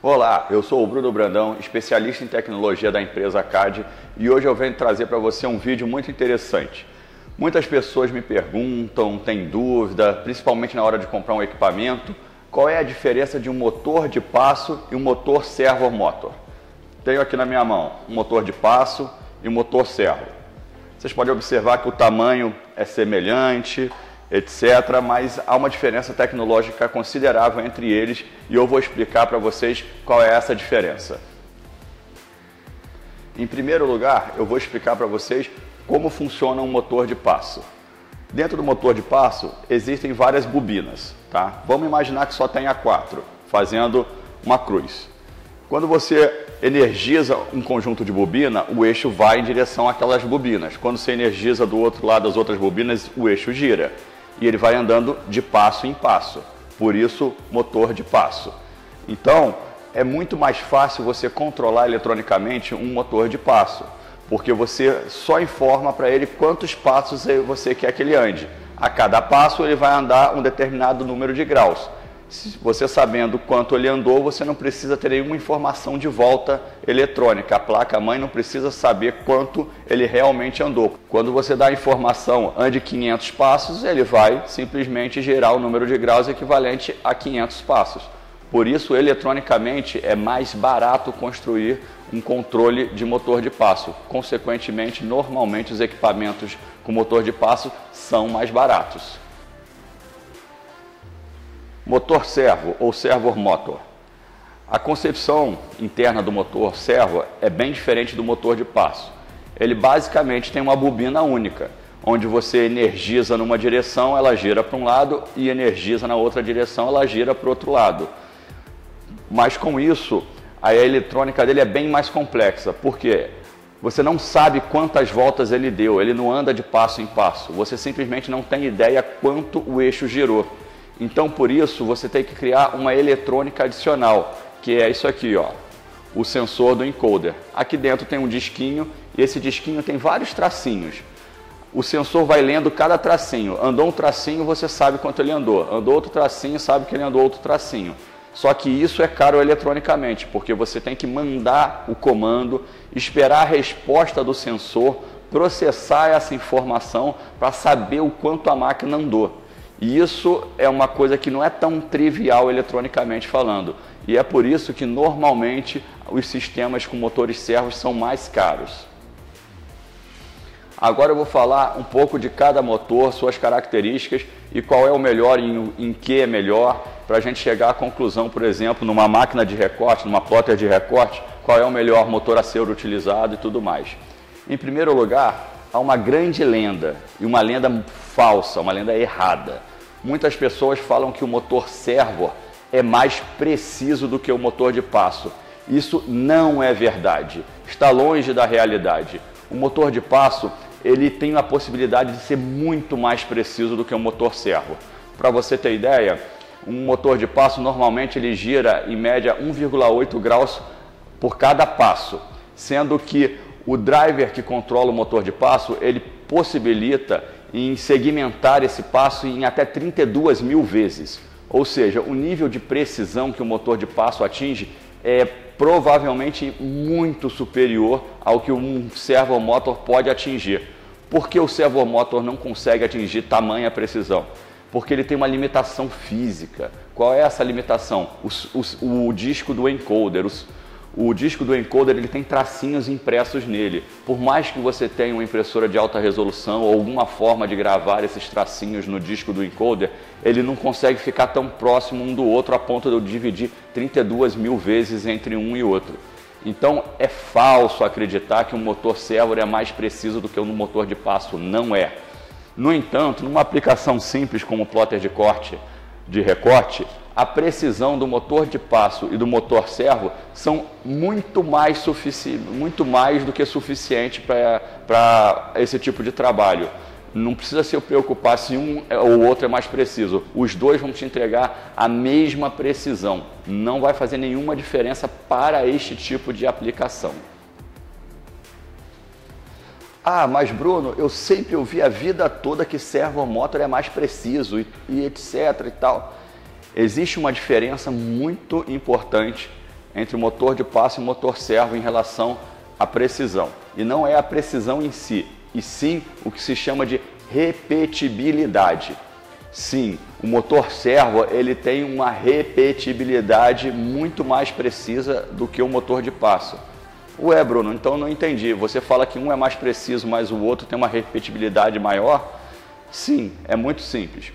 Olá, eu sou o Bruno Brandão, especialista em tecnologia da empresa CAD e hoje eu venho trazer para você um vídeo muito interessante. Muitas pessoas me perguntam, têm dúvida, principalmente na hora de comprar um equipamento, qual é a diferença de um motor de passo e um motor servo motor. Tenho aqui na minha mão um motor de passo e um motor servo. Vocês podem observar que o tamanho é semelhante, etc. Mas há uma diferença tecnológica considerável entre eles e eu vou explicar para vocês qual é essa diferença. Em primeiro lugar, eu vou explicar para vocês como funciona um motor de passo. Dentro do motor de passo existem várias bobinas, tá? Vamos imaginar que só tenha quatro, fazendo uma cruz. Quando você energiza um conjunto de bobina, o eixo vai em direção àquelas bobinas. Quando você energiza do outro lado as outras bobinas, o eixo gira e ele vai andando de passo em passo. Por isso, motor de passo. Então, é muito mais fácil você controlar eletronicamente um motor de passo, porque você só informa para ele quantos passos você quer que ele ande. A cada passo ele vai andar um determinado número de graus você sabendo quanto ele andou, você não precisa ter nenhuma informação de volta eletrônica. A placa-mãe não precisa saber quanto ele realmente andou. Quando você dá a informação ande 500 passos, ele vai simplesmente gerar o número de graus equivalente a 500 passos. Por isso, eletronicamente, é mais barato construir um controle de motor de passo. Consequentemente, normalmente os equipamentos com motor de passo são mais baratos. Motor servo ou servo motor. A concepção interna do motor servo é bem diferente do motor de passo. Ele basicamente tem uma bobina única, onde você energiza numa direção, ela gira para um lado e energiza na outra direção, ela gira para o outro lado. Mas com isso, a eletrônica dele é bem mais complexa, porque você não sabe quantas voltas ele deu, ele não anda de passo em passo, você simplesmente não tem ideia quanto o eixo girou. Então, por isso, você tem que criar uma eletrônica adicional, que é isso aqui, ó, o sensor do encoder. Aqui dentro tem um disquinho e esse disquinho tem vários tracinhos. O sensor vai lendo cada tracinho. Andou um tracinho, você sabe quanto ele andou. Andou outro tracinho, sabe que ele andou outro tracinho. Só que isso é caro eletronicamente, porque você tem que mandar o comando, esperar a resposta do sensor, processar essa informação para saber o quanto a máquina andou. E isso é uma coisa que não é tão trivial eletronicamente falando. E é por isso que normalmente os sistemas com motores servos são mais caros. Agora eu vou falar um pouco de cada motor, suas características e qual é o melhor, em, em que é melhor, para a gente chegar à conclusão, por exemplo, numa máquina de recorte, numa plotter de recorte, qual é o melhor motor a ser utilizado e tudo mais. Em primeiro lugar, há uma grande lenda, e uma lenda falsa, uma lenda errada. Muitas pessoas falam que o motor servo é mais preciso do que o motor de passo. Isso não é verdade. Está longe da realidade. O motor de passo ele tem a possibilidade de ser muito mais preciso do que o motor servo. Para você ter ideia, um motor de passo normalmente ele gira em média 1,8 graus por cada passo, sendo que o driver que controla o motor de passo ele possibilita em segmentar esse passo em até 32 mil vezes. Ou seja, o nível de precisão que o motor de passo atinge é provavelmente muito superior ao que um servomotor pode atingir. Por que o servomotor não consegue atingir tamanha precisão? Porque ele tem uma limitação física. Qual é essa limitação? o, o disco do encoder, os, o disco do encoder ele tem tracinhos impressos nele. Por mais que você tenha uma impressora de alta resolução ou alguma forma de gravar esses tracinhos no disco do encoder, ele não consegue ficar tão próximo um do outro a ponto de eu dividir 32 mil vezes entre um e outro. Então é falso acreditar que um motor servo é mais preciso do que um motor de passo. Não é. No entanto, numa aplicação simples como o plotter de corte, de recorte, a precisão do motor de passo e do motor servo são muito mais, muito mais do que suficiente para esse tipo de trabalho. Não precisa se preocupar se um ou outro é mais preciso. Os dois vão te entregar a mesma precisão. Não vai fazer nenhuma diferença para este tipo de aplicação. Ah, mas Bruno, eu sempre ouvi a vida toda que servomotor é mais preciso e, e etc e tal existe uma diferença muito importante entre o motor de passo e o motor servo em relação à precisão. E não é a precisão em si, e sim o que se chama de repetibilidade. Sim, o motor servo ele tem uma repetibilidade muito mais precisa do que o motor de passo. Ué, Bruno, então não entendi. Você fala que um é mais preciso, mas o outro tem uma repetibilidade maior? Sim, é muito simples.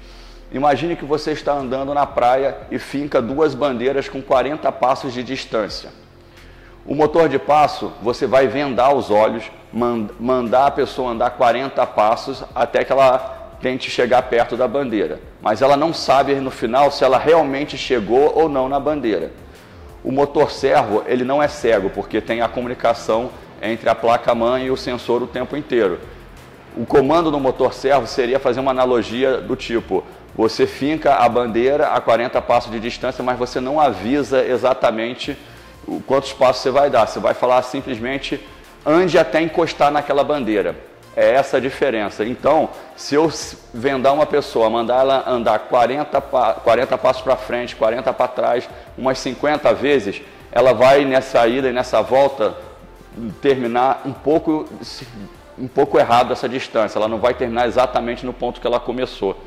Imagine que você está andando na praia e finca duas bandeiras com 40 passos de distância. O motor de passo, você vai vendar os olhos, mandar a pessoa andar 40 passos até que ela tente chegar perto da bandeira, mas ela não sabe no final se ela realmente chegou ou não na bandeira. O motor servo, ele não é cego, porque tem a comunicação entre a placa-mãe e o sensor o tempo inteiro. O comando do motor servo seria fazer uma analogia do tipo: você finca a bandeira a 40 passos de distância, mas você não avisa exatamente quantos passos você vai dar. Você vai falar simplesmente ande até encostar naquela bandeira. É essa a diferença. Então, se eu vendar uma pessoa, mandar ela andar 40, 40 passos para frente, 40 para trás, umas 50 vezes, ela vai nessa ida e nessa volta terminar um pouco, um pouco errado essa distância. Ela não vai terminar exatamente no ponto que ela começou.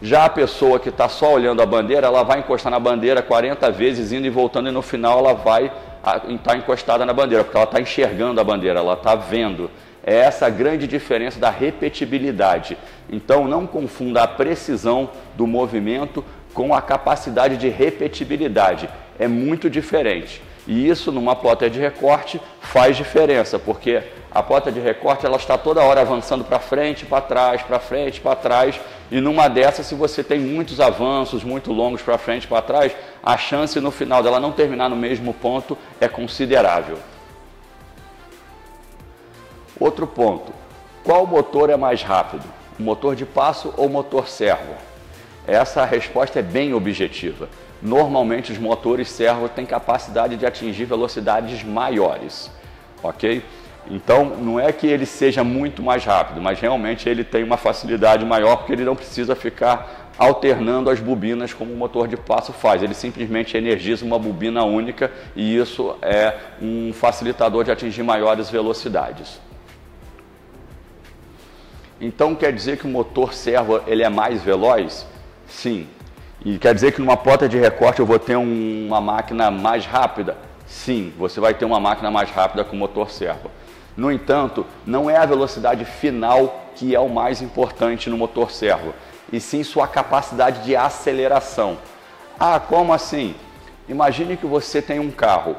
Já a pessoa que está só olhando a bandeira, ela vai encostar na bandeira 40 vezes, indo e voltando, e no final ela vai estar tá encostada na bandeira, porque ela está enxergando a bandeira, ela está vendo. É essa a grande diferença da repetibilidade. Então não confunda a precisão do movimento com a capacidade de repetibilidade. É muito diferente. E isso numa plota de recorte faz diferença, porque a plota de recorte ela está toda hora avançando para frente, para trás, para frente, para trás, e numa dessas, se você tem muitos avanços muito longos para frente, para trás, a chance no final dela não terminar no mesmo ponto é considerável. Outro ponto: qual motor é mais rápido? O motor de passo ou motor servo? Essa resposta é bem objetiva. Normalmente os motores servo têm capacidade de atingir velocidades maiores, ok? Então não é que ele seja muito mais rápido, mas realmente ele tem uma facilidade maior porque ele não precisa ficar alternando as bobinas como o motor de passo faz. Ele simplesmente energiza uma bobina única e isso é um facilitador de atingir maiores velocidades. Então quer dizer que o motor servo ele é mais veloz? Sim. E quer dizer que numa plota de recorte eu vou ter um, uma máquina mais rápida? Sim, você vai ter uma máquina mais rápida com motor servo. No entanto, não é a velocidade final que é o mais importante no motor servo, e sim sua capacidade de aceleração. Ah, como assim? Imagine que você tem um carro,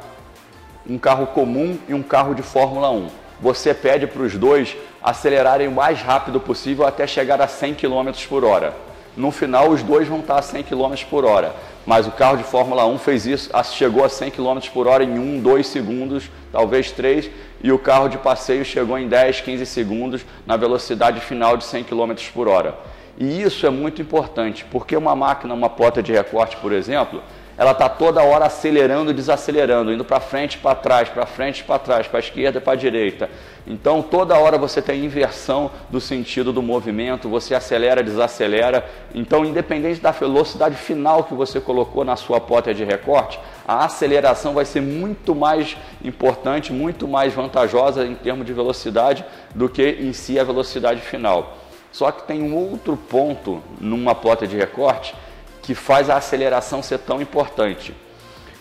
um carro comum e um carro de Fórmula 1 você pede para os dois acelerarem o mais rápido possível até chegar a 100 km por hora. No final, os dois vão estar a 100 km por hora, mas o carro de Fórmula 1 fez isso, chegou a 100 km por hora em 1, 2 segundos, talvez 3, e o carro de passeio chegou em 10, 15 segundos na velocidade final de 100 km por hora. E isso é muito importante, porque uma máquina, uma plota de recorte, por exemplo, ela está toda hora acelerando e desacelerando, indo para frente, para trás, para frente, para trás, para esquerda para direita. Então, toda hora você tem inversão do sentido do movimento, você acelera, desacelera. Então, independente da velocidade final que você colocou na sua pota de recorte, a aceleração vai ser muito mais importante, muito mais vantajosa em termos de velocidade do que em si a velocidade final. Só que tem um outro ponto numa plota de recorte que faz a aceleração ser tão importante.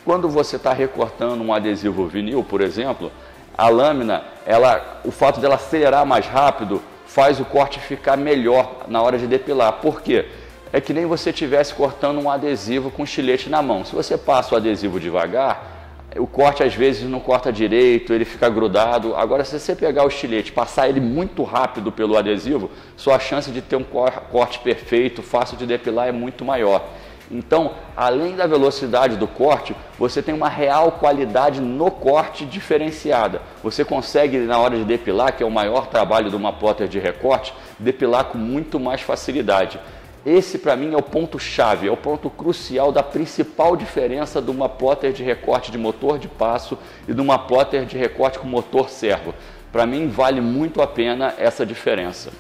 Quando você está recortando um adesivo vinil, por exemplo, a lâmina, ela, o fato dela acelerar mais rápido faz o corte ficar melhor na hora de depilar. Por quê? É que nem você estivesse cortando um adesivo com estilete na mão. Se você passa o adesivo devagar, o corte às vezes não corta direito, ele fica grudado. Agora, se você pegar o estilete, passar ele muito rápido pelo adesivo, sua chance de ter um corte perfeito, fácil de depilar é muito maior. Então, além da velocidade do corte, você tem uma real qualidade no corte diferenciada. Você consegue, na hora de depilar, que é o maior trabalho de uma plotter de recorte, depilar com muito mais facilidade. Esse para mim é o ponto chave, é o ponto crucial da principal diferença de uma plotter de recorte de motor de passo e de uma plotter de recorte com motor servo. Para mim vale muito a pena essa diferença.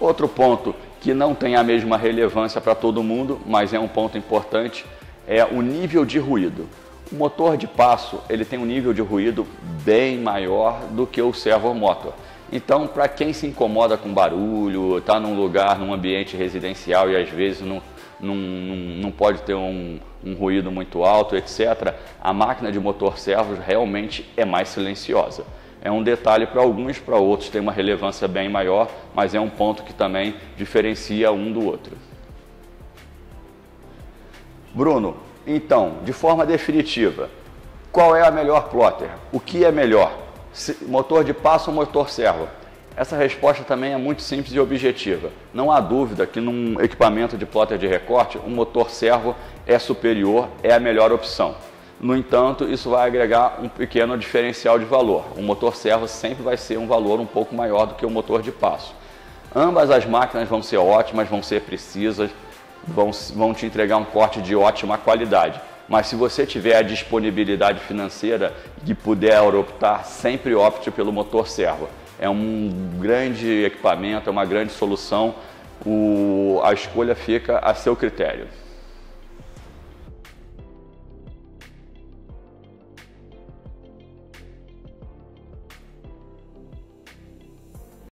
Outro ponto que não tem a mesma relevância para todo mundo, mas é um ponto importante, é o nível de ruído. O motor de passo ele tem um nível de ruído bem maior do que o servo motor. Então, para quem se incomoda com barulho, está num lugar, num ambiente residencial e às vezes não, não, não, pode ter um, um, ruído muito alto, etc., a máquina de motor servo realmente é mais silenciosa. É um detalhe para alguns, para outros tem uma relevância bem maior, mas é um ponto que também diferencia um do outro. Bruno, então, de forma definitiva, qual é a melhor plotter? O que é melhor? Motor de passo ou motor servo? Essa resposta também é muito simples e objetiva. Não há dúvida que num equipamento de plotter de recorte, um motor servo é superior, é a melhor opção. No entanto, isso vai agregar um pequeno diferencial de valor. O motor servo sempre vai ser um valor um pouco maior do que o motor de passo. Ambas as máquinas vão ser ótimas, vão ser precisas, vão, vão te entregar um corte de ótima qualidade. Mas se você tiver a disponibilidade financeira e puder optar, sempre opte pelo motor servo. É um grande equipamento, é uma grande solução. O, a escolha fica a seu critério.